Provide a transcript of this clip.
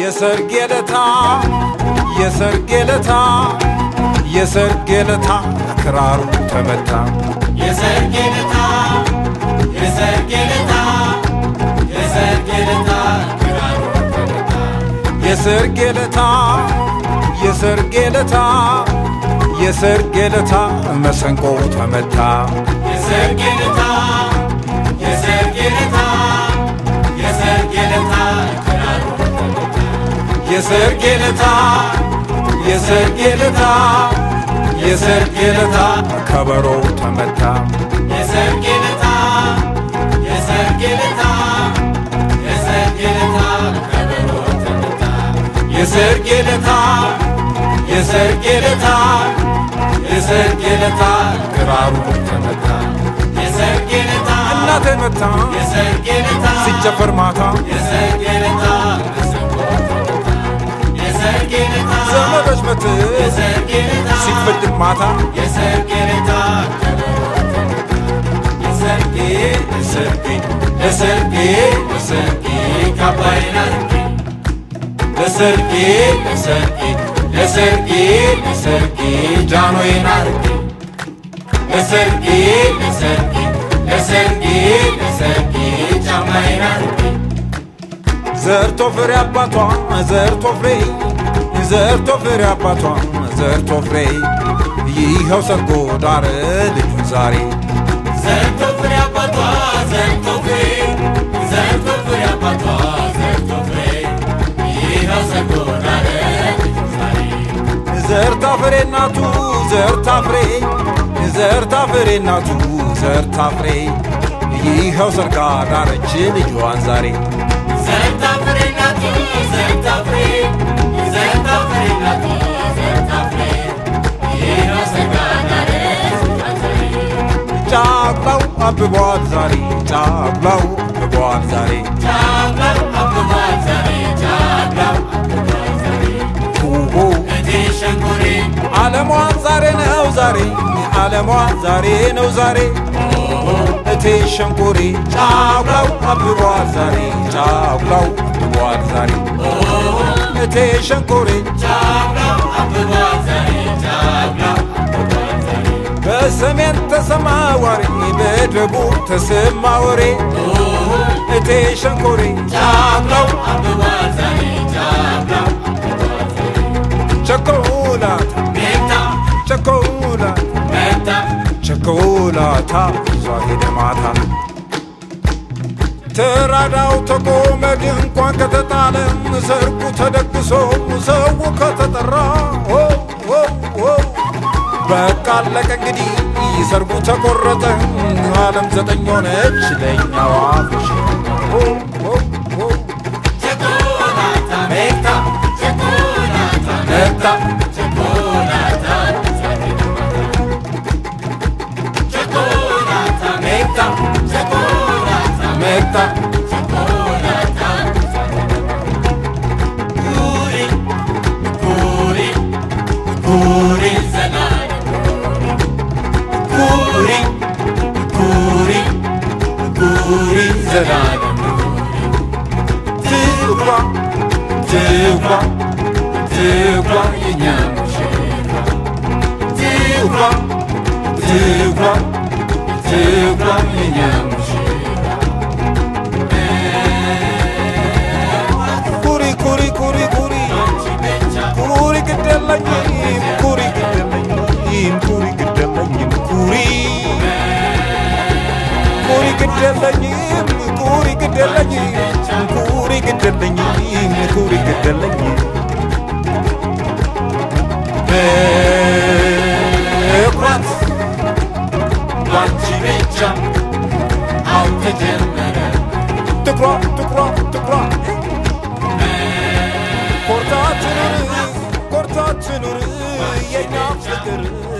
የሰርጌ ለታ የሰርጌ ለታ የሰርጌ ለታ ክራሩ ተመታ የሰርጌ ለታ የሰርጌ ለታ የሰርጌ ለታ ክራሩ ተመታ የሰርጌ ለታ የሰርጌ ለታ የሰርጌ ለታ መሰንቆ ተመታ። የሰርጌ ለታ የሰርጌ ለታ የሰርጌ ለታ ተመታ። የሰርጌ ለታ የሰርጌ ለታ የሰርጌ ለታ ከበሮ ተመታ። የሰርጌ ለታ የሰርጌ ለታ የሰርጌ ለታ ከበሮ ተመታ። የሰርጌ ለታ የሰርጌ ለታ የሰርጌ ለታ ክራሩ ተመታ የሰርጌ ለታ እናቴ መታ የሰርጌ ለታ ሲጨፈር ማታ የሰርጌ ለታ መሰንቆ ተመታ የሰርጌ ለታ ዘመዶች መት የሰርጌ ለታ ሲፈድቅ ማታ የሰርጌ ለታ ከበሮ ተመታ የሰርጌ የሰርጌ ለሰርጌ ለሰርጌ ካባይን አርጌ ለሰርጌ ለሰርጌ ለሰርጌ ለሰርጌ ጃኖዬን አርጌ ለሰርጌ ለሰርጌ ለሰርጌ ለሰርጌ ጫማዬን አርጌ ዘርቶ ፍሬ አባቷ ዘርቶ ፍሬ ዘርቶ ፍሬ አባቷ ዘርቶ ፍሬ ይኸው ሰርጎ ዳረ ልጁን ዛሬ ዘርቶ ፍሬ አባቷ ዘርቶ ፍሬ ፍሬ እናቱ ዘርታ ፍሬ ዘርታ ፍሬ እናቱ ዘርታ ፍሬ ይኸው ሰርጋ ዳረች ልጇን ዛሬ። ዘርታ ፍሬ ናቱ ዘርታ ፍሬ ዘርታ ፍሬ ናቱ ዘርታ ፍሬ ይኸው ሰጎዳለ ዛሬ። ጫቅላው አብቧል ዛሬ ጫቅላው አብቧል ዛሬ ዓለሟን ዛሬ ነው ዛሬ። እቴ ሸንኮሬ ጫቅላው አብቧል ዛሬ ጫቅላው አብቧል ዛሬ። እቴ ሸንኮሬ ጫምላው አብቧል በሰሜን ተሰማ ወሬ በደቡብ ተሰማ ወሬ። እቴ ሸንኮሬ ጫምላው አብቧል ዛሬ ቸኮላታ ይዟ ሄደ ማታ ተራዳው ተቆመ ድንኳን ከተጣለ ሰርጉ ተደግሶ ሰው ከተጠራ በቃ አለቀ እንግዲህ ሰርጉ ተቆረጠ ዓለም ዘጠኝ ሆነች ለእኛዋ ፍሽ ቸኮላታ ሜታ that I don't know Tegwa, tegwa, tegwa inyamushira Tegwa, tegwa, tegwa inyamushira ግደለኝም ኩሪ ግደለኝም ኩሪ ግደለኝም ኩሪ ግደለኝም በኩራት ባንቺ ብቻ አልተጀመረ ትኩራ ትኩራ ትኩራ ኮርታችኑር ኮርታችኑር የኛ ፍቅር የኛ ፍቅር